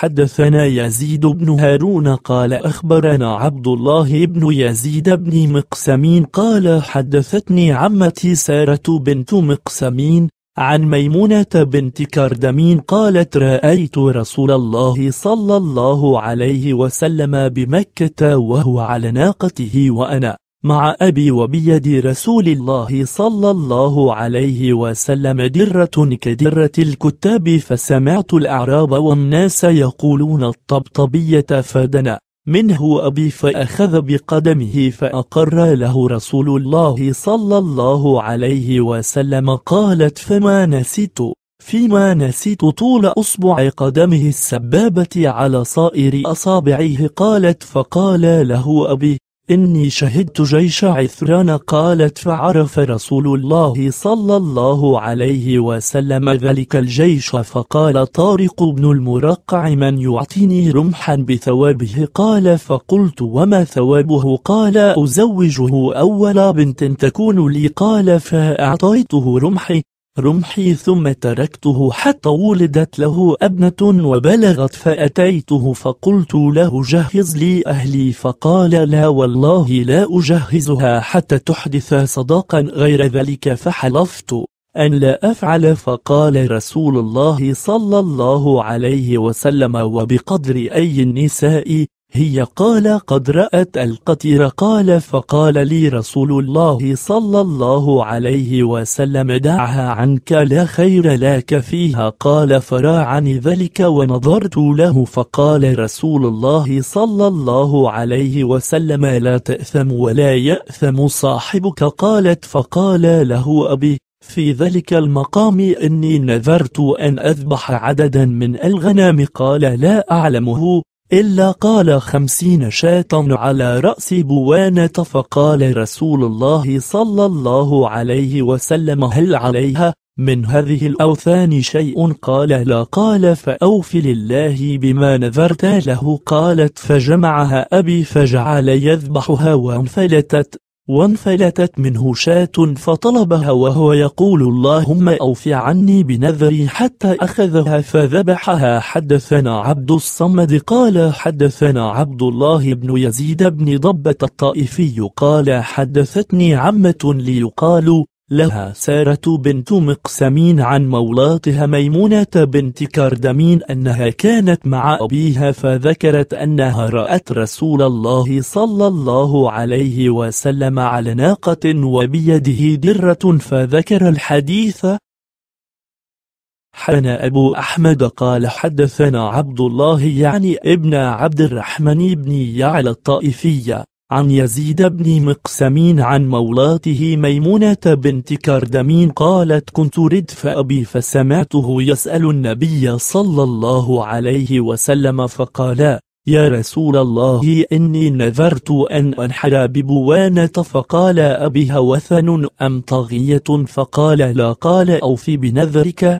حدثنا يزيد بن هارون قال أخبرنا عبد الله بن يزيد بن مقسمين قال حدثتني عمتي سارة بنت مقسمين عن ميمونة بنت كردمين قالت رأيت رسول الله صلى الله عليه وسلم بمكة وهو على ناقته وأنا مع أبي وبيد رسول الله صلى الله عليه وسلم درة كدرة الكتاب فسمعت الأعراب والناس يقولون الطبطبية فدنا. منه أبي فأخذ بقدمه فأقر له رسول الله صلى الله عليه وسلم قالت فما نسيت؟ فيما نسيت طول أصبع قدمه السبابة على صائر أصابعه قالت فقال له أبي إني شهدت جيش عثران قالت فعرف رسول الله صلى الله عليه وسلم ذلك الجيش فقال طارق بن المرقع من يعطيني رمحا بثوابه؟ قال فقلت وما ثوابه؟ قال أزوجه أول بنت تكون لي؟ قال فأعطيته رمحي رمحي ثم تركته حتى ولدت له أبنة وبلغت فأتيته فقلت له جهز لي أهلي فقال لا والله لا أجهزها حتى تحدث صداقا غير ذلك فحلفت أن لا أفعل فقال رسول الله صلى الله عليه وسلم وبقدر أي النساء هي قال قد رأت القتير قال فقال لي رسول الله صلى الله عليه وسلم دعها عنك لا خير لك فيها قال فراعني ذلك ونظرت له فقال رسول الله صلى الله عليه وسلم لا تأثم ولا يأثم صاحبك قالت فقال له أبي في ذلك المقام إني نذرت أن أذبح عددا من الغنام قال لا أعلمه إلا قال خمسين شاة على رأس بوانة فقال رسول الله صلى الله عليه وسلم هل عليها؟ من هذه الأوثان شيء؟ قال لا. قال فأوف لله بما نذرت له. قالت فجمعها أبي فجعل يذبحها وأنفلتت. وانفلتت منه شاة فطلبها وهو يقول اللهم أوف عني بنذري حتى أخذها فذبحها. حدثنا عبد الصمد قال حدثنا عبد الله بن يزيد بن ضبة الطائفي قال حدثتني عمة ليقال لها سارة بنت مقسمين عن مولاتها ميمونة بنت كردمين أنها كانت مع أبيها فذكرت أنها رأت رسول الله صلى الله عليه وسلم على ناقة وبيده درة فذكر الحديث. حن أبو أحمد قال حدثنا عبد الله يعني ابن عبد الرحمن بن يعلى الطائفية عن يزيد بن مقسمين عن مولاته ميمونة بنت كردمين قالت كنت ردف أبي فسمعته يسأل النبي صلى الله عليه وسلم فقال يا رسول الله إني نذرت أن أنحر ببوانة فقال أبي هوثن أم طغية فقال لا قال أوفي بنذرك